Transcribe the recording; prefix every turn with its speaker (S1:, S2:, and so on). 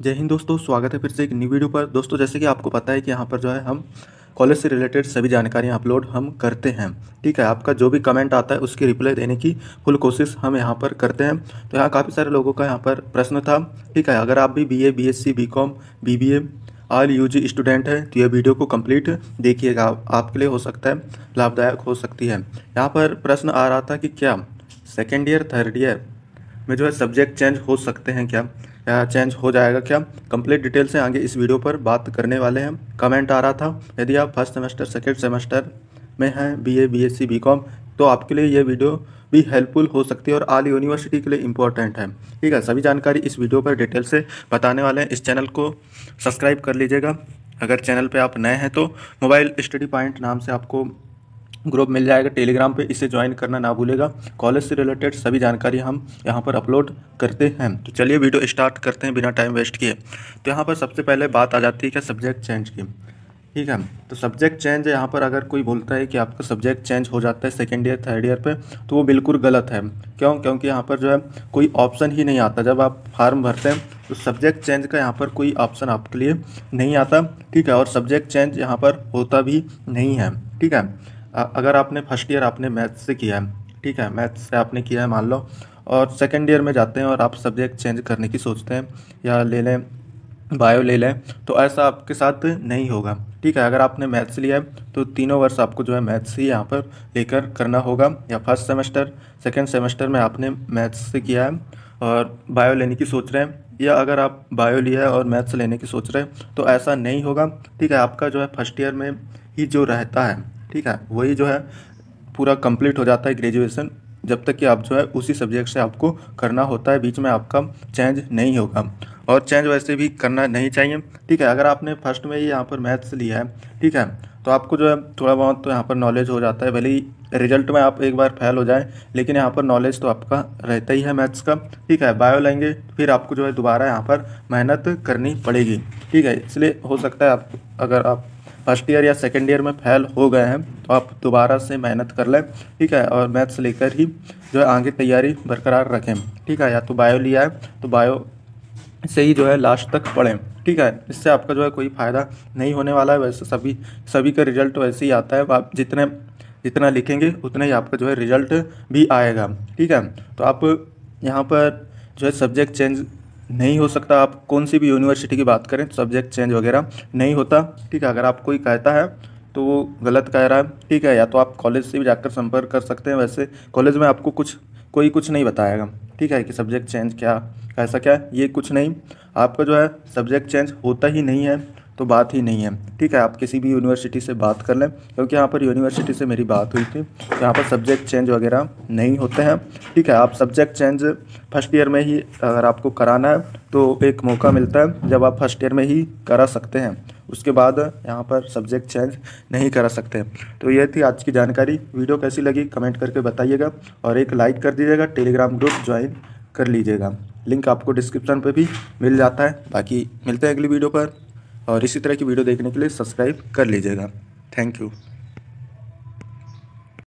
S1: जय हिंद दोस्तों, स्वागत है फिर से एक न्यू वीडियो पर। दोस्तों, जैसे कि आपको पता है कि यहाँ पर जो है हम कॉलेज से रिलेटेड सभी जानकारियाँ अपलोड हम करते हैं। ठीक है, आपका जो भी कमेंट आता है, उसकी रिप्लाई देने की फुल कोशिश हम यहाँ पर करते हैं। तो यहाँ काफ़ी सारे लोगों का यहाँ पर प्रश्न था। ठीक है, अगर आप भी B A B S C B com B B A U G student है तो यह वीडियो को कंप्लीट देखिएगा। आपके लिए हो सकता है, लाभदायक हो सकती है। यहाँ पर प्रश्न आ रहा था कि क्या सेकेंड ईयर थर्ड ईयर में जो है सब्जेक्ट चेंज हो सकते हैं क्या? चेंज हो जाएगा क्या? कंप्लीट डिटेल से आगे इस वीडियो पर बात करने वाले हैं। कमेंट आ रहा था, यदि आप फ़र्स्ट सेमेस्टर, सेकेंड सेमेस्टर में हैं B A B S C B com तो आपके लिए ये वीडियो भी हेल्पफुल हो सकती है और आल यूनिवर्सिटी के लिए इंपॉर्टेंट है। ठीक है, सभी जानकारी इस वीडियो पर डिटेल से बताने वाले हैं। इस चैनल को सब्सक्राइब कर लीजिएगा। अगर चैनल पे आप नए हैं तो मोबाइल स्टडी पॉइंट नाम से आपको ग्रुप मिल जाएगा टेलीग्राम पे इसे ज्वाइन करना ना भूलेगा। कॉलेज से रिलेटेड सभी जानकारी हम यहाँ पर अपलोड करते हैं। तो चलिए वीडियो स्टार्ट करते हैं बिना टाइम वेस्ट किए। तो यहाँ पर सबसे पहले बात आ जाती है क्या सब्जेक्ट चेंज की? ठीक है? तो सब्जेक्ट चेंज यहाँ पर अगर कोई बोलता है कि आपका सब्जेक्ट चेंज हो जाता है सेकेंड ईयर थर्ड ईयर पे तो वो बिल्कुल गलत है। क्यों? क्योंकि यहाँ पर जो है कोई ऑप्शन ही नहीं आता। जब आप फार्म भरते हैं तो सब्जेक्ट चेंज का यहाँ पर कोई ऑप्शन आपके लिए नहीं आता। ठीक है? और सब्जेक्ट चेंज यहाँ पर होता भी नहीं है। ठीक है? अगर आपने फ़र्स्ट ईयर आपने मैथ्स से किया है, ठीक है, मैथ्स से आपने किया है मान लो, और सेकेंड ईयर में जाते हैं और आप सब्जेक्ट चेंज करने की सोचते हैं, या ले लें, बायो ले लें तो ऐसा आपके साथ नहीं होगा, ठीक है। अगर आपने मैथ्स लिया है तो तीनों वर्ष आपको जो है मैथ्स ही यहाँ पर लेकर करना होगा, या फ़र्स्ट सेमेस्टर, सेकेंड सेमेस्टर में आपने मैथ्स से किया है, और बायो लेने की सोच रहे हैं, या अगर आप बायो लिया है और मैथ्स लेने की सोच रहे हैं तो ऐसा नहीं होगा, ठीक है। आपका जो है फ़र्स्ट ईयर में ही जो रहता है ठीक है? वही जो है, पूरा कंप्लीट हो जाता है ग्रेजुएशन जब तक कि आप जो है उसी सब्जेक्ट से आपको करना होता है, बीच में आपका चेंज नहीं होगा। और चेंज वैसे भी करना नहीं चाहिए, ठीक है? अगर आपने फ़र्स्ट में ही यहाँ पर मैथ्स लिया है, ठीक है? तो आपको जो है थोड़ा बहुत तो यहाँ पर नॉलेज हो जाता है, भले ही रिज़ल्ट में आप एक बार फेल हो जाए, लेकिन यहाँ पर नॉलेज तो आपका रहता ही है मैथ्स का, ठीक है? बायो लेंगे, फिर आपको जो है दोबारा यहाँ पर मेहनत करनी पड़ेगी, ठीक है? इसलिए हो सकता है आप, अगर आप फ़र्स्ट ईयर या सेकेंड ईयर में फेल हो गए हैं तो आप दोबारा से मेहनत कर लें, ठीक है? और मैथ्स लेकर ही जो है आगे तैयारी बरकरार रखें, ठीक है? या तो बायो लिया है तो बायो से ही जो है लास्ट तक पढ़ें, ठीक है? इससे आपका जो है कोई फ़ायदा नहीं होने वाला है। वैसे सभी सभी का रिज़ल्ट वैसे ही आता है। आप जितने, जितना लिखेंगे, उतना ही आपका जो है रिज़ल्ट भी आएगा, ठीक है? तो आप यहाँ पर जो है सब्जेक्ट चेंज नहीं हो सकता। आप कौन सी भी यूनिवर्सिटी की बात करें सब्जेक्ट चेंज वगैरह नहीं होता। ठीक है, अगर आप कोई कहता है तो वो गलत कह रहा है। ठीक है, या तो आप कॉलेज से भी जाकर संपर्क कर सकते हैं। वैसे कॉलेज में आपको कुछ, कोई कुछ नहीं बताएगा। ठीक है कि सब्जेक्ट चेंज क्या कैसा क्या ये कुछ नहीं। आपका जो है सब्जेक्ट चेंज होता ही नहीं है। तो बात ही नहीं है। ठीक है, आप किसी भी यूनिवर्सिटी से बात कर लें, क्योंकि यहाँ पर यूनिवर्सिटी से मेरी बात हुई थी। यहाँ पर सब्जेक्ट चेंज वगैरह नहीं होते हैं। ठीक है, आप सब्जेक्ट चेंज फ़र्स्ट ईयर में ही अगर आपको कराना है तो एक मौका मिलता है, जब आप फ़र्स्ट ईयर में ही करा सकते हैं। उसके बाद यहाँ पर सब्जेक्ट चेंज नहीं करा सकते। तो ये थी आज की जानकारी। वीडियो कैसी लगी, कमेंट करके बताइएगा और एक लाइक कर दीजिएगा टेलीग्राम ग्रुप ज्वाइन कर लीजिएगा। लिंक आपको डिस्क्रिप्शन पर भी मिल जाता है। बाकी मिलते हैं अगली वीडियो पर। और इसी तरह की वीडियो देखने के लिए सब्सक्राइब कर लीजिएगा। Thank you.